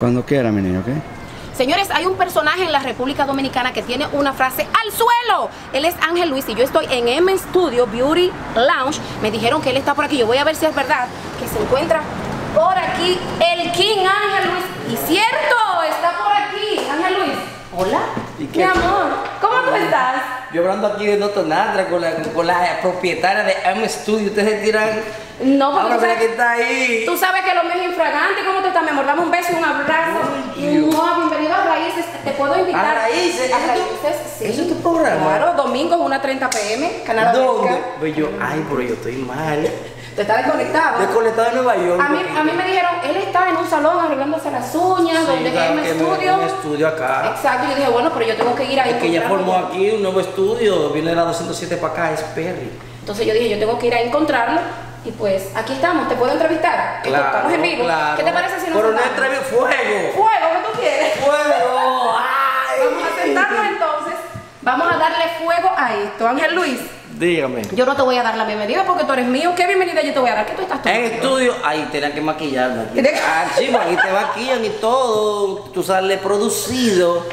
Cuando quiera, mi niño, ¿ok? Señores, hay un personaje en la República Dominicana que tiene una frase al suelo. Él es Ángel Luis y yo estoy en M Studio Beauty Lounge. Me dijeron que él está por aquí. Yo voy a ver si es verdad que se encuentra por aquí el King Ángel Luis. Y cierto, está por aquí. Ángel Luis. Hola. ¿Y qué? Mi amor, ¿cómo tú estás? Yo hablando aquí de Notonatra con la, con la propietaria de M Studio, ustedes se tiran. No, porque Ahora tú mira sabes- que está ahí. Tú sabes que lo mío es infragante. ¿Cómo tú estás, mi amor? Dame un beso, un abrazo. No, bienvenido a Raíces. Te puedo invitar. ¿A Raíces? A ¿Ese es tu- Raíces, sí. ese es tu programa? Claro, domingos, 1.30 pm, Canal ¿Dónde? América. Pues yo, ay, pero yo estoy mal. Te está desconectado. Desconectado de Nueva York. A mí, a mí me dijeron, él está en un salón arreglándose las uñas, donde claro es que M me- Studio. un estudio acá. Exacto, yo dije, bueno, pero yo tengo que ir ahí. Es que ella encontrarlo. formó aquí un nuevo estudio, viene de la 207 para acá, es Perry. Entonces yo dije, yo tengo que ir a encontrarlo. Y pues, aquí estamos, ¿te puedo entrevistar? Esto, Estamos en vivo. claro. ¿Qué te parece si nos Pero no sentamos? entrevi- fuego. Fuego, ¿qué tú quieres? ¡Fuego! ¡Ay! Vamos a sentarnos entonces. Vamos a darle fuego a esto. Ángel Luis, Dígame. yo no te voy a dar la bienvenida porque tú eres mío. ¿Qué bienvenida yo te voy a dar? ¿Qué tú estás En tomando? estudio, ahí tenían que maquillarme. Ah, sí, pues, ahí te maquillan y todo. Tú sales producido.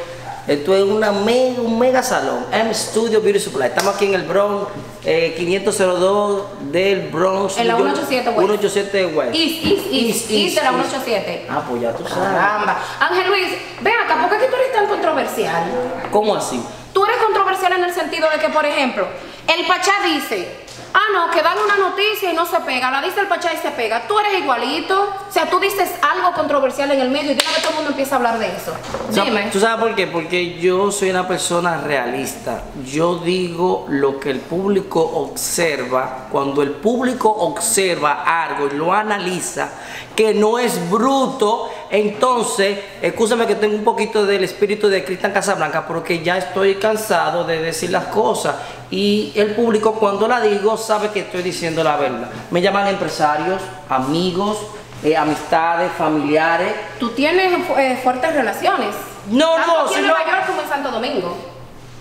Esto es una mega, un mega salón. M Studio Beauty Supply. Estamos aquí en el Bronx, eh, 502 del Bronx. En la New York. 187 West. 187 West. East, East, East, East de la 187. Ah, pues ya tú sabes. Caramba. Ángel Luis, ven acá, ¿por qué tú eres tan controversial? ¿Cómo así? Tú eres controversial en el sentido de que, por ejemplo, el Pachá dice, ah, no, que dan una noticia y no se pega, la dice el Pachá y se pega. Tú eres igualito. O sea, tú dices algo controversial en el medio y de vez todo el mundo empieza a hablar de eso. Dime. ¿Tú sabes por qué? Porque yo soy una persona realista. Yo digo lo que el público observa. Cuando el público observa algo y lo analiza, que no es bruto, entonces, escúchame que tengo un poquito del espíritu de Cristian Casablanca, porque ya estoy cansado de decir las cosas. Y el público cuando la digo sabe que estoy diciendo la verdad. Me llaman empresarios, amigos, eh, amistades, familiares. Tú tienes eh, fuertes relaciones. No, Tanto no, aquí en Nueva York como en Santo Domingo.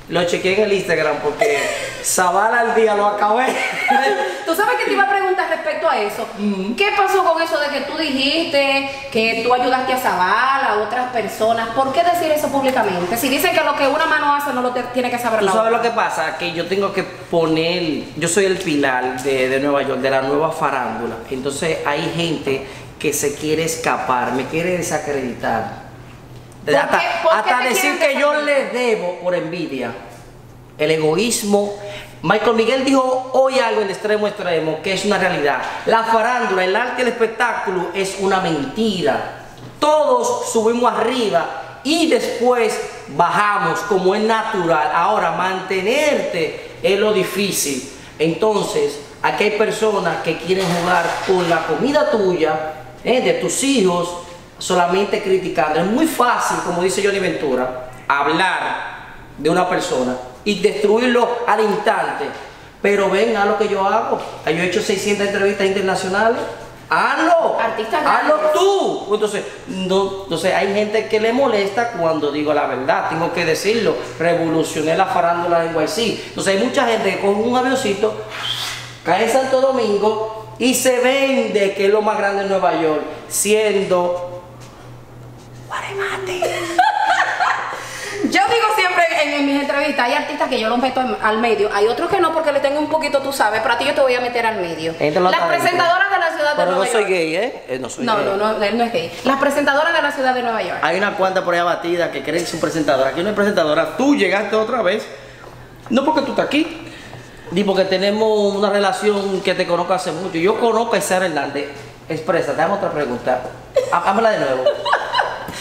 Lo chequeé en el Instagram porque Zavala al día lo acabé. Tú sabes que te iba a preguntar respecto a eso. ¿Qué pasó con eso de que tú dijiste que tú ayudaste a Zavala, a otras personas? ¿Por qué decir eso públicamente? Si dicen que lo que una mano hace no lo te- tiene que saber Tú la sabes otra. lo que pasa, que yo tengo que poner, yo soy el pilar de, de Nueva York, de la nueva farándula. Entonces hay gente que se quiere escapar, me quiere desacreditar. ¿Por hasta qué- por qué hasta te decir que yo les debo por envidia. El egoísmo. Michael Miguel dijo hoy algo en extremo extremo, que es una realidad. La farándula, el arte y el espectáculo es una mentira. Todos subimos arriba y después bajamos como es natural. Ahora, mantenerte es lo difícil. Entonces, aquí hay personas que quieren jugar con la comida tuya, eh, de tus hijos, solamente criticando. Es muy fácil, como dice Johnny Ventura, hablar de una persona y destruirlo al instante. Pero ven, haz lo que yo hago. Yo he hecho 600 entrevistas internacionales. Hazlo. Artistas Hazlo grandes. tú. Entonces, no, entonces hay gente que le molesta cuando digo la verdad. Tengo que decirlo. Revolucioné la farándula en YC. Entonces hay mucha gente que con un avioncito cae en Santo Domingo y se vende que es lo más grande en Nueva York, siendo Guaremate. Yo digo siempre en, en mis entrevistas, hay artistas que yo los meto en- al medio, hay otros que no porque le tengo un poquito, tú sabes, pero a ti yo te voy a meter al medio. Las presentadoras de la ciudad de Pero Nueva no soy York. gay, ¿eh? Eh, no soy No, gay. no, no, él no es gay. Las presentadoras de la ciudad de Nueva York. Hay una cuanta por ahí abatida que creen que son presentadoras. Aquí no hay presentadora. Tú llegaste otra vez. No porque tú estás aquí. Ni porque tenemos una relación que te conozco hace mucho. Yo conozco a Sara Hernández. Expresa, dame otra pregunta. Há- Hámela de nuevo.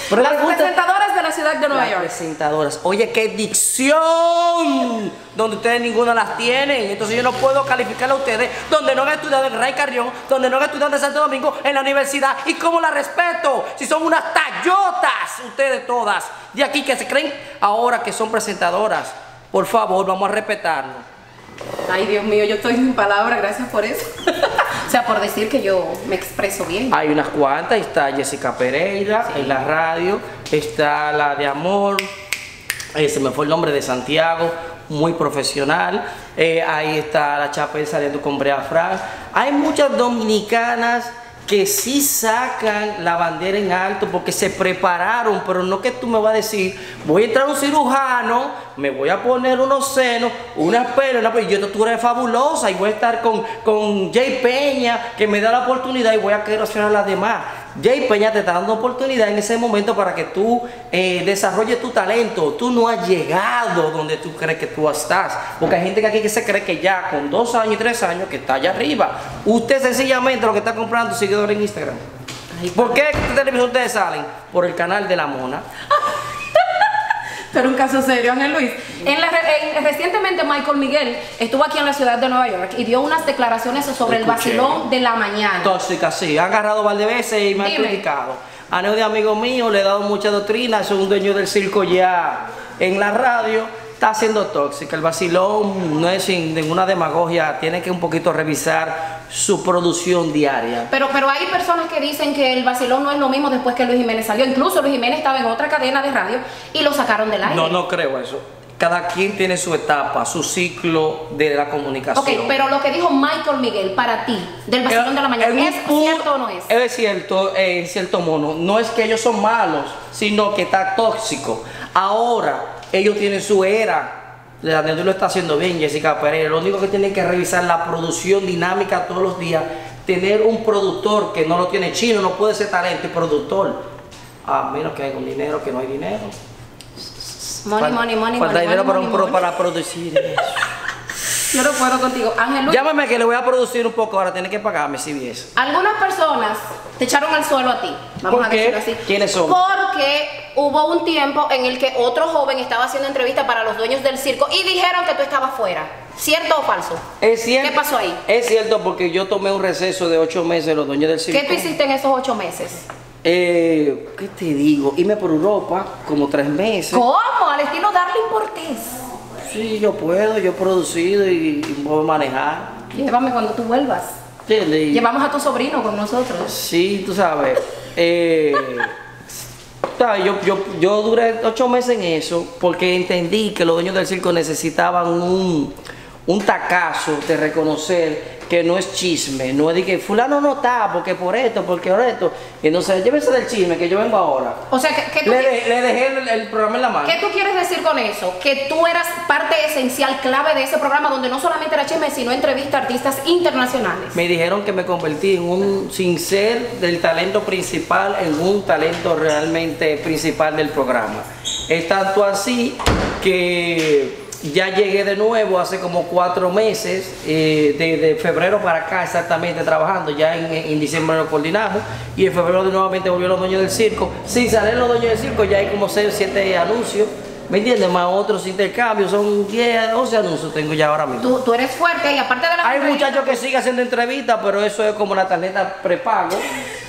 Pero Las presentadoras de la ciudad de Nueva Las York. presentadoras. Oye, qué dicción. Donde ustedes ninguna las tienen. Entonces yo no puedo calificarla a ustedes donde no han estudiado en Ray Carrión, donde no han estudiado en Santo Domingo, en la universidad. ¿Y cómo la respeto? Si son unas tallotas, ustedes todas. De aquí que se creen ahora que son presentadoras. Por favor, vamos a respetarnos. Ay, Dios mío, yo estoy sin palabras, gracias por eso. o sea, por decir que yo me expreso bien. Hay unas cuantas, está Jessica Pereira en la radio, está la de Amor, eh, se me fue el nombre de Santiago, muy profesional. Eh, ahí está la Chapel saliendo con Brea Frank. Hay muchas dominicanas que sí sacan la bandera en alto porque se prepararon, pero no que tú me vas a decir, voy a entrar a un cirujano, me voy a poner unos senos, unas pelas, y yo tú eres fabulosa y voy a estar con, con Jay Peña que me da la oportunidad y voy a querer hacer a las demás. Jay Peña te está dando oportunidad en ese momento para que tú eh, desarrolles tu talento. Tú no has llegado donde tú crees que tú estás. Porque hay gente que aquí que se cree que ya con dos años y tres años que está allá arriba. Usted sencillamente lo que está comprando seguidores en Instagram. ¿Por qué en televisión ustedes salen? Por el canal de la mona. Pero un caso serio, Ángel Luis. En la, recientemente Michael Miguel estuvo aquí en la ciudad de Nueva York y dio unas declaraciones sobre el vacilón de la mañana. Tóxica, sí. Ha agarrado de veces y me ha criticado. A de amigo mío le he dado mucha doctrina, es un dueño del circo ya en la radio está siendo tóxica. El vacilón no es sin ninguna demagogia, tiene que un poquito revisar su producción diaria. Pero, pero hay personas que dicen que el vacilón no es lo mismo después que Luis Jiménez salió. Incluso Luis Jiménez estaba en otra cadena de radio y lo sacaron del aire. No, no creo eso. Cada quien tiene su etapa, su ciclo de la comunicación. Ok, pero lo que dijo Michael Miguel para ti, del vacilón de la mañana, ¿es cierto o no es? Es cierto, es cierto, mono. No es que ellos son malos, sino que está tóxico. Ahora, ellos tienen su era. Daniel lo está haciendo bien, Jessica Pereira. Lo único que tienen que revisar la producción dinámica todos los días. Tener un productor que no lo tiene chino, no puede ser talento y productor. Ah, mira que hay un dinero, que no hay dinero. Money, money, money, Falta dinero para producir eso. No puedo contigo. Ángel Luis. Llámame que le voy a producir un poco, ahora tiene que pagarme si vies. Algunas personas te echaron al suelo a ti. Vamos ¿Por a qué? así. ¿Quiénes son? Porque hubo un tiempo en el que otro joven estaba haciendo entrevista para los dueños del circo y dijeron que tú estabas fuera. ¿Cierto o falso? Es cierto. ¿Qué pasó ahí? Es cierto porque yo tomé un receso de ocho meses los dueños del circo. ¿Qué tú hiciste en esos ocho meses? Eh, ¿Qué te digo? Irme por Europa como tres meses. ¿Cómo? Al estilo Darling Portés. Sí, yo puedo, yo he producido y, puedo manejar. Llévame cuando tú vuelvas. Llevamos a tu sobrino con nosotros. Sí, tú sabes. Eh, yo, yo, yo duré ocho meses en eso porque entendí que los dueños del circo necesitaban un, un tacazo de reconocer que no es chisme, no es de que fulano no está, porque por esto, porque por esto. Y entonces, llévese del chisme, que yo vengo ahora. O sea, que, le, dejé el, programa en la mano. ¿Qué tú quieres decir con eso? Que tú eras parte esencial, clave de ese programa, donde no solamente era chisme, sino entrevista a artistas internacionales. Me dijeron que me convertí en un, sin ser del talento principal, en un talento realmente principal del programa. Es tanto así que ya llegué de nuevo hace como cuatro meses, eh, de, febrero para acá exactamente trabajando, ya en, diciembre lo coordinamos y en febrero de nuevamente volvió los dueños del circo. Sin salir los dueños del circo ya hay como 6 o 7 anuncios, ¿me entiendes? Más otros intercambios, son 10, 11 anuncios tengo ya ahora mismo. Tú, tú eres fuerte y aparte de la... Hay muchachos que siguen haciendo entrevistas, pero eso es como la tarjeta prepago.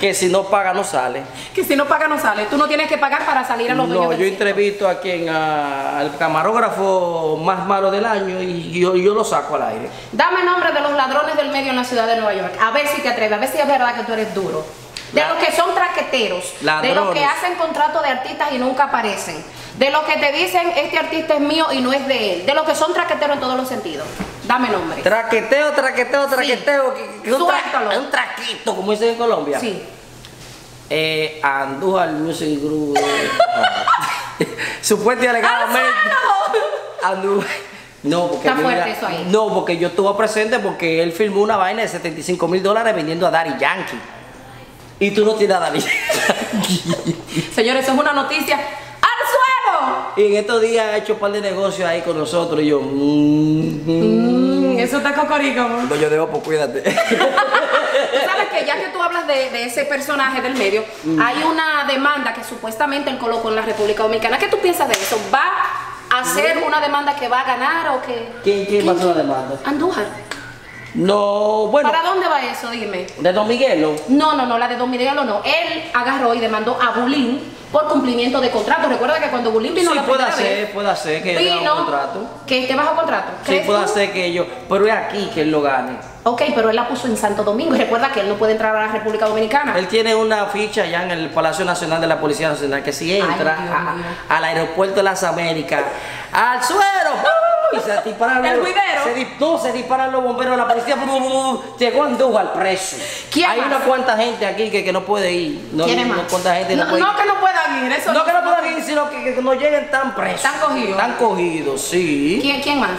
Que si no paga no sale. Que si no paga no sale. Tú no tienes que pagar para salir a los No, yo entrevisto a quien, al camarógrafo más malo del año y yo, yo lo saco al aire. Dame nombre de los ladrones del medio en la ciudad de Nueva York. A ver si te atreves, a ver si es verdad que tú eres duro. De los que son traqueteros, de los que hacen contratos de artistas y nunca aparecen, de los que te dicen este artista es mío y no es de él, de los que son traqueteros en todos los sentidos. Dame nombre. Traqueteo, traqueteo, traqueteo. Sí. Suéltalo. Es un traquito, como dicen en Colombia. Sí. Eh, Andújar Music Group. Supuesto y alegadamente. Andújar. No porque, Está fuerte eso ahí. no, porque yo estuve presente porque él filmó una vaina de 75 mil dólares vendiendo a Daddy Yankee. Y tú no tienes a Daddy Yankee. Señores, eso es una noticia y en estos días ha hecho un par de negocios ahí con nosotros y yo. Mm, eso está cocorico. No, yo debo, pues cuídate. sabes que ya que tú hablas de, ese personaje del medio, mm. hay una demanda que supuestamente él colocó en la República Dominicana. ¿Qué tú piensas de eso? ¿Va a ser una demanda que va a ganar o qué? ¿Quién, quién va a hacer una demanda? Andújar. No, bueno. ¿Para dónde va eso? Dime. ¿De Don Miguelo? No, no, no, la de Don Miguelo no. Él agarró y demandó a Bulín por cumplimiento de contrato. Recuerda que cuando Bulín vino sí, la puede ser, puede ser que vino, bajo contrato. Que esté bajo contrato. Sí, puede ser que yo, pero es aquí que él lo gane. Ok, pero él la puso en Santo Domingo y recuerda que él no puede entrar a la República Dominicana. Él tiene una ficha ya en el Palacio Nacional de la Policía Nacional que si entra al aeropuerto de las Américas, al suero, y se disparan El los- se di- no, se disparan los bomberos, la policía bu- bu- bu- bu- llegó Andújar al preso. ¿Quién Hay más? una cuanta gente aquí que, que no puede ir. No, ¿Quién es más? cuanta gente no, no, puede ir. no que no puedan ir, eso No que no puedan ir, sino que, que no lleguen tan presos. Están cogidos. Están cogidos, sí. ¿Quién, ¿Quién más?